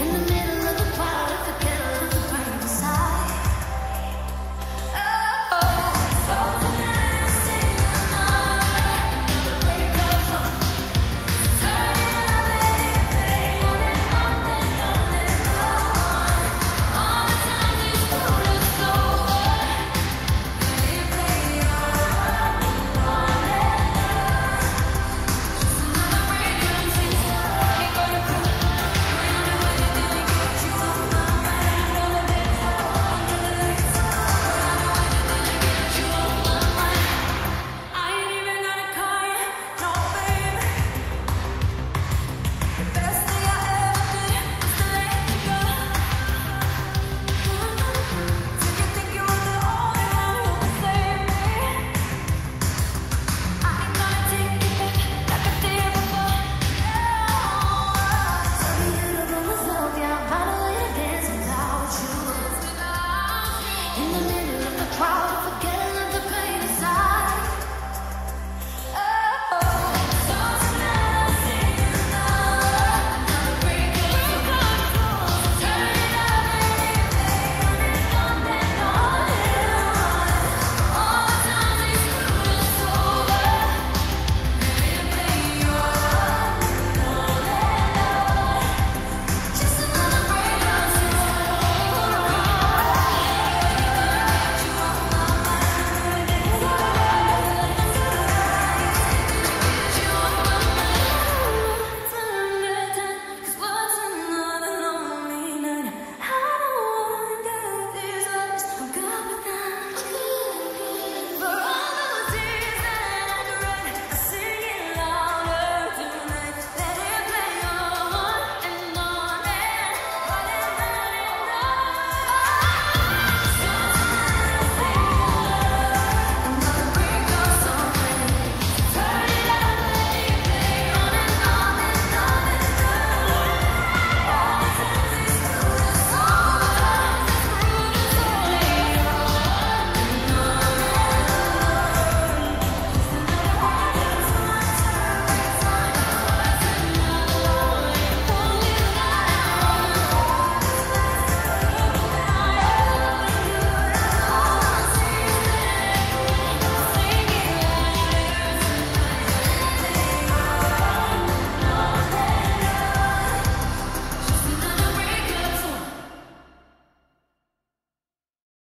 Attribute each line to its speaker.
Speaker 1: In the